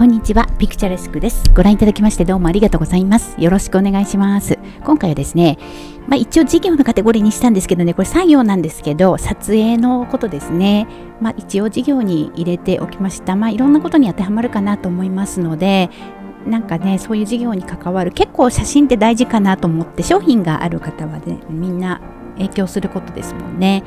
こんにちは。ピクチャレスクです。ご覧いただきましてどうもありがとうございます。よろしくお願いします。今回はですね、まあ、一応事業のカテゴリーにしたんですけどね、これ作業なんですけど、撮影のことですね。まあ、一応事業に入れておきました。まあ、いろんなことに当てはまるかなと思いますので、なんかね、そういう事業に関わる、結構写真って大事かなと思って、商品がある方はね、みんな影響することですもんね。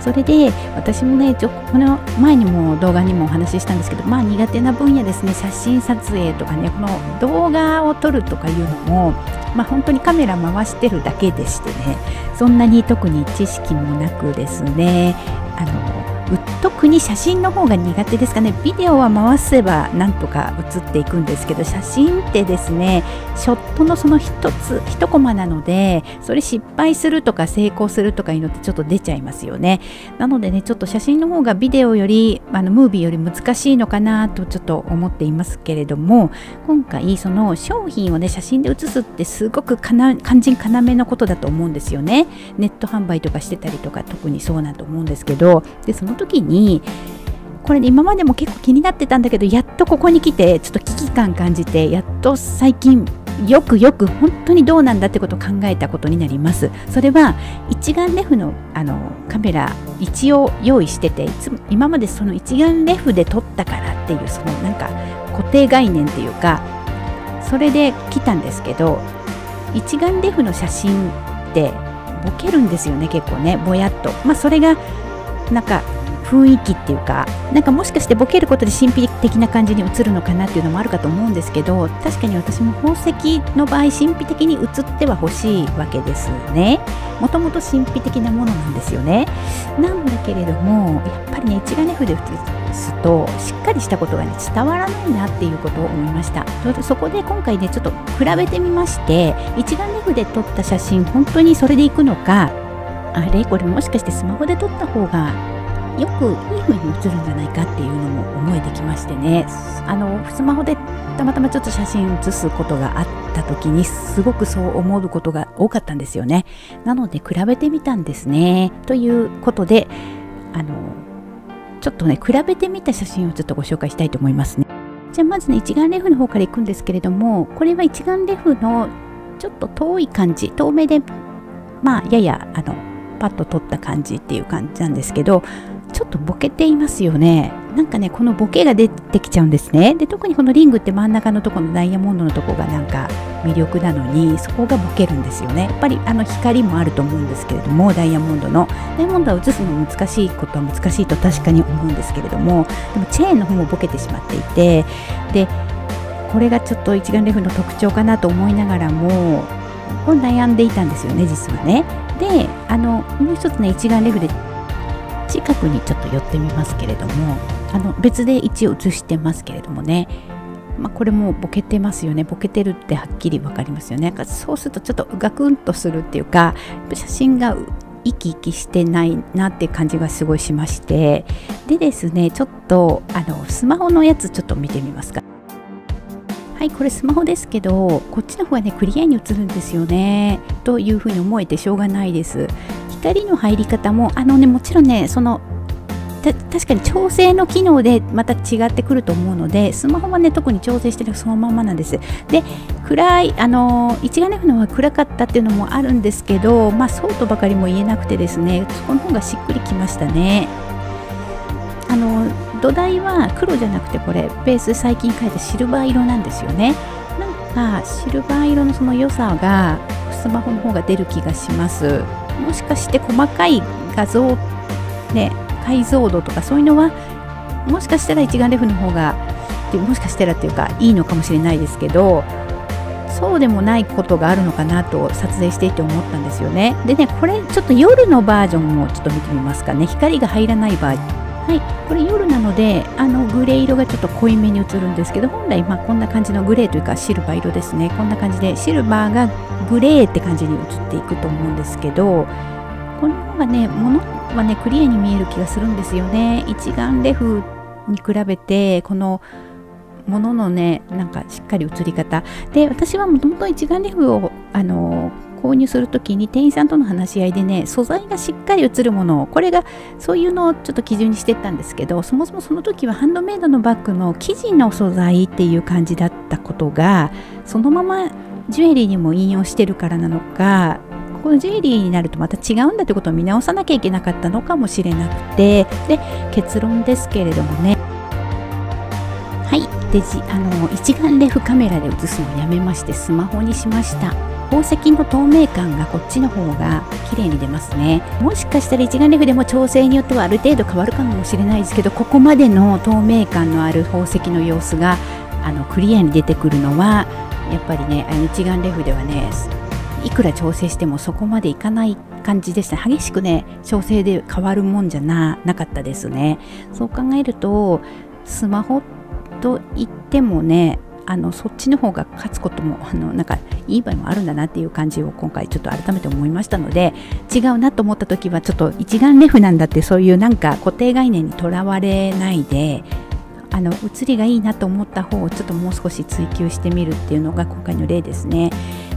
それで私もねちょこの前にも動画にもお話ししたんですけどまあ苦手な分野ですね写真撮影とかねこの動画を撮るとかいうのもまあ本当にカメラ回してるだけでしてねそんなに特に知識もなくですねあの特に写真の方が苦手ですかね。ビデオは回せばなんとか映っていくんですけど写真ってですねショットのその一つ一コマなのでそれ失敗するとか成功するとかいうのってちょっと出ちゃいますよね。なのでねちょっと写真の方がビデオよりあのムービーより難しいのかなとちょっと思っていますけれども今回その商品をね写真で写すってすごく肝心要のことだと思うんですよね。ネット販売とかしてたりとか特にそうなと思うんですけどでその時にこれ、ね、今までも結構気になってたんだけどやっとここに来てちょっと危機感感じてやっと最近よくよく本当にどうなんだってことを考えたことになります。それは一眼レフのあのカメラ一応用意してていつも今までその一眼レフで撮ったからっていうそのなんか固定概念っていうかそれで来たんですけど一眼レフの写真ってボケるんですよね結構ねぼやっと。まあそれがなんか雰囲気っていうかなんかもしかしてボケることで神秘的な感じに映るのかなっていうのもあるかと思うんですけど確かに私も宝石の場合神秘的に映っては欲しいわけですね。もともと神秘的なものなんですよね。なんだけれどもやっぱりね一眼レフで映すとしっかりしたことがね伝わらないなっていうことを思いました。そこで今回ねちょっと比べてみまして一眼レフで撮った写真本当にそれでいくのかあれ？これもしかしてスマホで撮った方がよくいい風に映るんじゃないかっていうのも思えてきましてね。あのスマホでたまたまちょっと写真写すことがあった時にすごくそう思うことが多かったんですよね。なので比べてみたんですね。ということであのちょっとね比べてみた写真をちょっとご紹介したいと思いますね。じゃあまずね一眼レフの方からいくんですけれどもこれは一眼レフのちょっと遠い感じ。遠目でまあややあのパッと撮った感じっていう感じなんですけどちょっとボケていますよね。なんかねこのボケが出てきちゃうんですね。で特にこのリングって真ん中のとこのダイヤモンドのとこがなんか魅力なのにそこがボケるんですよね。やっぱりあの光もあると思うんですけれどもダイヤモンドの。ダイヤモンドは映すの難しいことは難しいと確かに思うんですけれどもでもチェーンの方もボケてしまっていてでこれがちょっと一眼レフの特徴かなと思いながらも悩んでいたんですよね実はね。であのもう一つね一眼レフで近くにちょっと寄ってみますけれどもあの別で一応写してますけれどもね。まあ、これもボケてますよね。ボケてるってはっきり分かりますよね。そうするとちょっとガクンとするっていうか写真が生き生きしてないなって感じがすごいしまして。でですねちょっとあのスマホのやつちょっと見てみますか。はいこれスマホですけどこっちの方がねクリアに映るんですよね。というふうに思えてしょうがないです。光の入り方もあのねもちろんねその確かに調整の機能でまた違ってくると思うのでスマホはね特に調整してるそのままなんです。で暗いあの一眼レフの方が暗かったっていうのもあるんですけどまあそうとばかりも言えなくてですねそこの方がしっくりきましたね。あの土台は黒じゃなくてこれベース最近変えたシルバー色なんですよね。なんかシルバー色のその良さがスマホの方が出る気がします。もしかして細かい画像ね解像度とかそういうのはもしかしたら一眼レフの方がもしかしたらっていうかいいのかもしれないですけどそうでもないことがあるのかなと撮影していて思ったんですよね。でねこれちょっと夜のバージョンもちょっと見てみますかね。光が入らないバージョン。はい。これ夜なのであのグレー色がちょっと濃いめに映るんですけど本来まこんな感じのグレーというかシルバー色ですね。こんな感じでシルバーがグレーって感じに映っていくと思うんですけどこの方がねものはねクリアに見える気がするんですよね。一眼レフに比べてこのもののねなんかしっかり映り方。で私はもともと一眼レフをあの購入する時に店員さんとの話し合いでね素材がしっかり映るものをこれがそういうのをちょっと基準にしてったんですけどそもそもその時はハンドメイドのバッグの生地の素材っていう感じだったことがそのままジュエリーにも引用してるからなのかこのジュエリーになるとまた違うんだということを見直さなきゃいけなかったのかもしれなくてで結論ですけれどもね。はい。デジあの一眼レフカメラで写すのをやめましてスマホにしました。宝石の透明感がこっちの方が綺麗に出ますね。もしかしたら一眼レフでも調整によってはある程度変わるかもしれないですけどここまでの透明感のある宝石の様子があのクリアに出てくるのはやっぱりね一眼レフではねいくら調整してもそこまでいかない感じでした。激しくね調整で変わるもんじゃななかったですね。そう考えるとスマホと言ってもねあのそっちの方が勝つこともあのなんかいい場合もあるんだなっていう感じを今回ちょっと改めて思いましたので違うなと思った時はちょっと一眼レフなんだってそういうなんか固定概念にとらわれないであの写りがいいなと思った方をちょっともう少し追求してみるっていうのが今回の例ですね。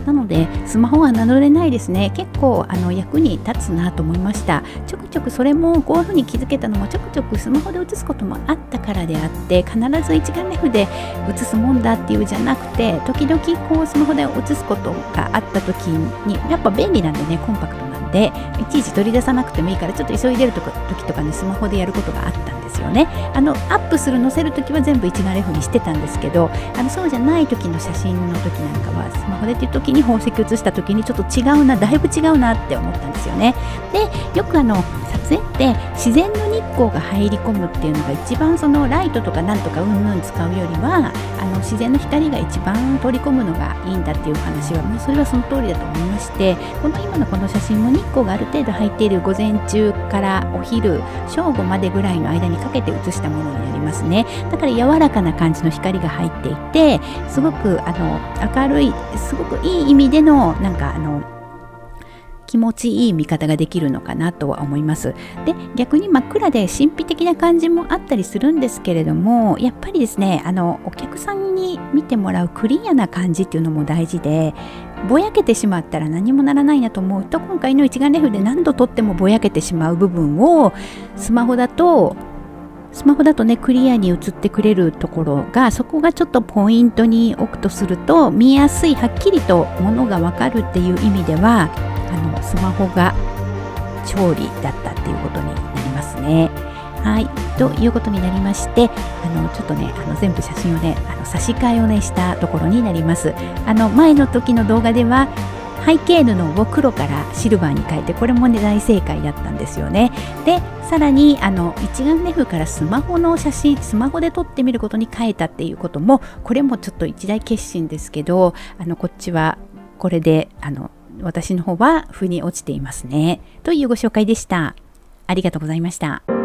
なのでスマホは名乗れないですね。結構あの役に立つなと思いました。ちょくちょくそれもこういうふうに気づけたのもちょくちょくスマホで写すこともあったからであって必ず一眼レフで写すもんだっていうじゃなくて時々こうスマホで写すことがあった時にやっぱ便利なんでねコンパクトなんでいちいち取り出さなくてもいいからちょっと急いでる時とかねスマホでやることがあったですよね。あのアップする載せる時は全部一眼レフにしてたんですけどあのそうじゃない時の写真の時なんかはスマホでっていう時に宝石写した時にちょっと違うなだいぶ違うなって思ったんですよね。でよくあの撮影って自然の光が入り込むっていうのが一番そのライトとかなんとかうんぬん使うよりはあの自然の光が一番取り込むのがいいんだっていう話はもうそれはその通りだと思いましてこの今のこの写真も日光がある程度入っている午前中からお昼正午までぐらいの間にかけて写したものになりますね。だから柔らかな感じの光が入っていてすごくあの明るいすごくいい意味でのなんかあの気持ちいい見方ができるのかなとは思います。で逆に真っ暗で神秘的な感じもあったりするんですけれどもやっぱりですねあのお客さんに見てもらうクリアな感じっていうのも大事でぼやけてしまったら何もならないなと思うと今回の一眼レフで何度撮ってもぼやけてしまう部分をスマホだとスマホだとねクリアに映ってくれるところがそこがちょっとポイントに置くとすると見やすいはっきりとものがわかるっていう意味ではあのスマホが調理だったっていうことになりますね。はい、ということになりましてあのちょっとねあの全部写真をねあの差し替えをねしたところになります。あの前の時の動画では背景布を黒からシルバーに変えてこれもね大正解だったんですよね。でさらにあの一眼レフからスマホの写真スマホで撮ってみることに変えたっていうこともこれもちょっと一大決心ですけどあのこっちはこれであの私の方は腑に落ちていますね。というご紹介でした。ありがとうございました。